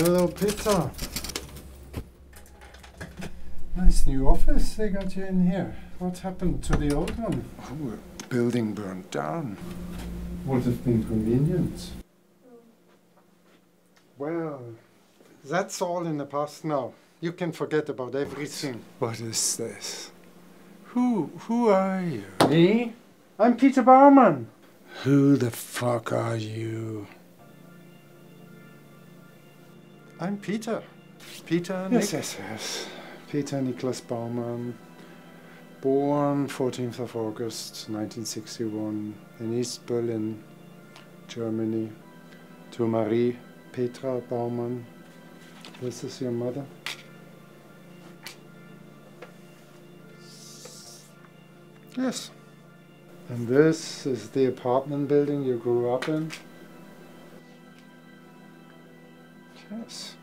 Hello, Peter. Nice new office they got you in here. What happened to the old one? Oh, building burned down. Would have been convenient. Well, that's all in the past now. You can forget about everything. What is this? Who who are you? Me? I'm Peter Baumann. Who the fuck are you? I'm Peter. Peter Yes, Nick. yes, yes. Peter Niklas Baumann. Born 14th of August 1961 in East Berlin, Germany, to Marie Petra Baumann. This is your mother. Yes. And this is the apartment building you grew up in. Yes.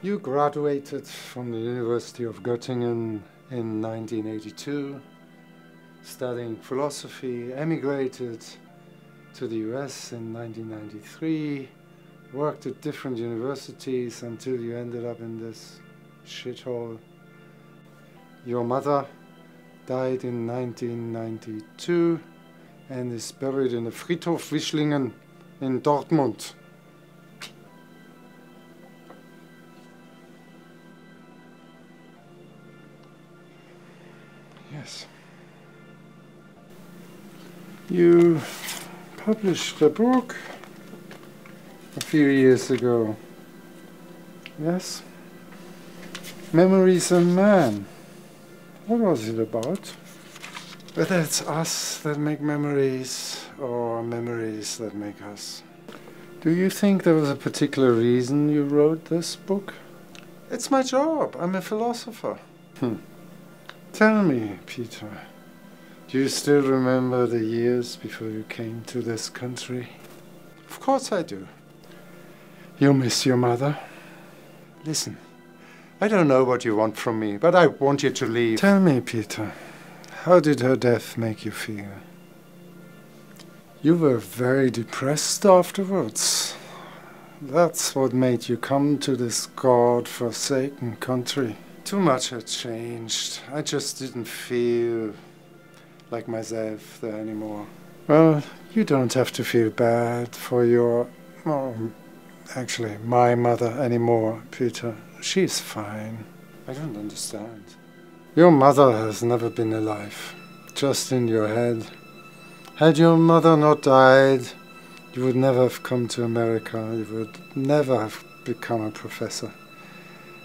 You graduated from the University of Göttingen in 1982, studying philosophy, emigrated to the US in 1993, worked at different universities until you ended up in this shithole. Your mother died in 1992 and is buried in the Friedhof Wischlingen in Dortmund. You published a book a few years ago. Yes? Memories and Man. What was it about? Whether it's us that make memories or memories that make us. Do you think there was a particular reason you wrote this book? It's my job. I'm a philosopher. Hmm. Tell me, Peter, do you still remember the years before you came to this country? Of course I do. You miss your mother? Listen, I don't know what you want from me, but I want you to leave. Tell me, Peter, how did her death make you feel? You were very depressed afterwards. That's what made you come to this god-forsaken country. Too much had changed. I just didn't feel like myself there anymore. Well, you don't have to feel bad for your, well, actually, my mother anymore, Peter. She's fine. I don't understand. Your mother has never been alive, just in your head. Had your mother not died, you would never have come to America. You would never have become a professor.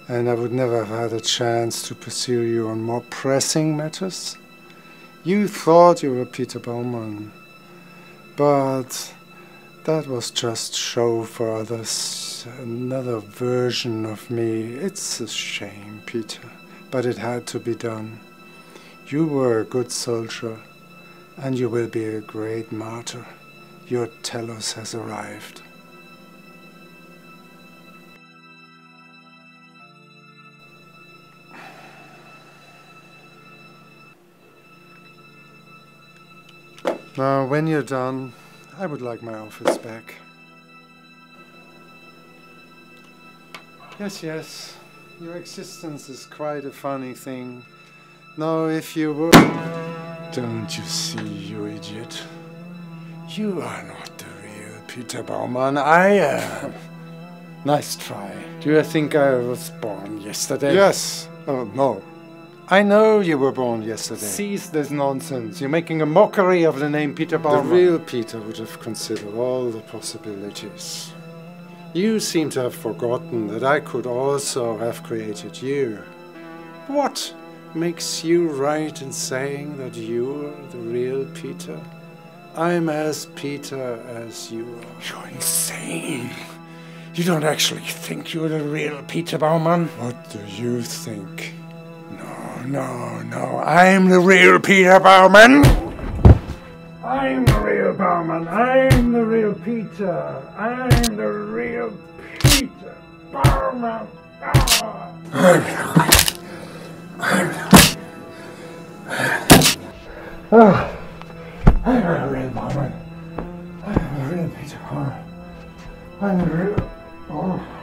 And I would never have had a chance to pursue you on more pressing matters. You thought you were Peter Baumann, but that was just show for others, another version of me. It's a shame, Peter, but it had to be done. You were a good soldier, and you will be a great martyr. Your telos has arrived. Now, when you're done, I would like my office back. Yes, yes, your existence is quite a funny thing. Now, if you would. Don't you see, you idiot? You are not the real Peter Baumann. I am. Nice try. Do you think I was born yesterday? Yes. Oh, no. I know you were born yesterday. Cease this nonsense. You're making a mockery of the name Peter Baumann. The real Peter would have considered all the possibilities. You seem to have forgotten that I could also have created you. What makes you right in saying that you're the real Peter? I'm as Peter as you are. You're insane. You don't actually think you're the real Peter Baumann? What do you think? No, no. I'm the real Peter Baumann. I'm the real Baumann. I'm the real Peter. I'm the real Peter Baumann. Ah. I'm a real Baumann. I'm a real Peter Baumann. I'm a real. Oh. Oh